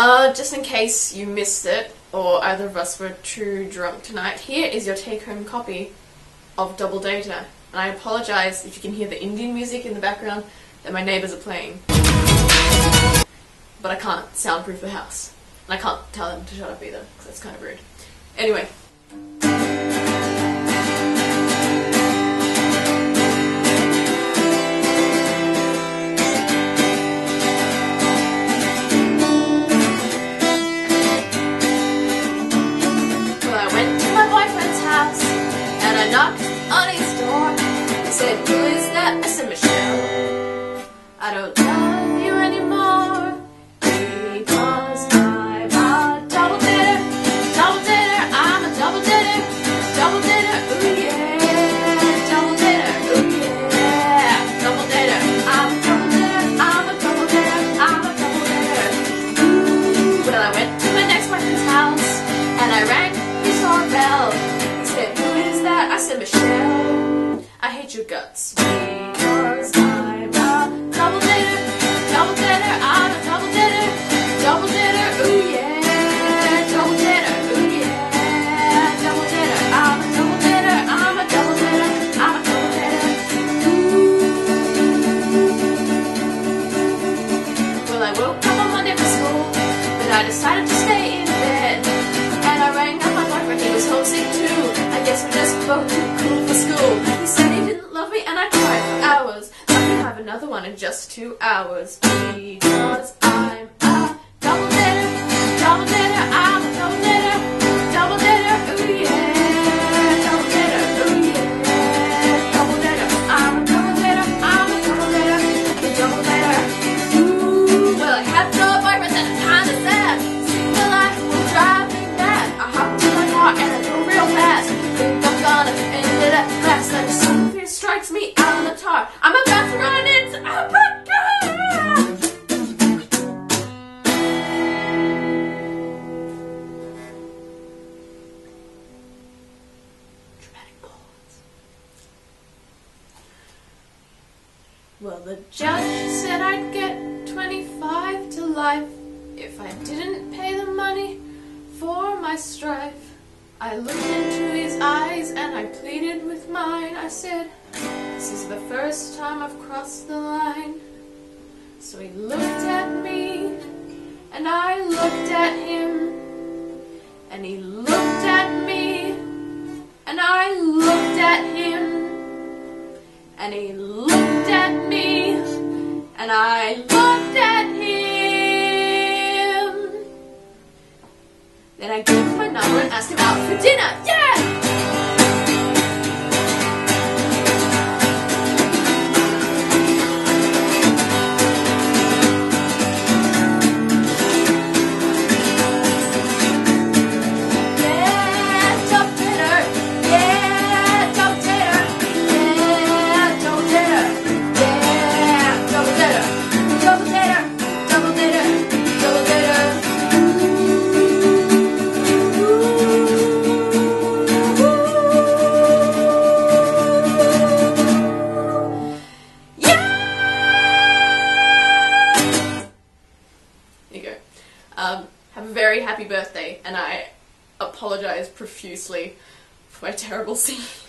Uh, just in case you missed it, or either of us were too drunk tonight, here is your take-home copy of Double Dater. And I apologise if you can hear the Indian music in the background that my neighbours are playing. But I can't soundproof the house. And I can't tell them to shut up either, because that's kind of rude. Anyway. Knocked on his door. He said, Who is that? I said, Michelle. I don't said, Michelle. I hate your guts because I'm a double dater. Double dater, I'm a double dater. Double dater, ooh yeah. Double dater, ooh yeah. Double dater, I'm a double dater. I'm a double dater. I'm a double dater. Well, I woke up on Monday for school, but I decided to just both too cool for school. He said he didn't love me, and I cried for hours. Let me have another one in just two hours. Because I'm a double dater, Well, the judge said I'd get 25 to life if I didn't pay the money for my strife. I looked into his eyes and I pleaded with mine. I said, This is the first time I've crossed the line. So he looked at me and I looked at him. And he looked at me, and I looked at him. Then I gave him my number and asked him out for dinner. Yeah! Um, have a very happy birthday, and I apologize profusely for my terrible singing.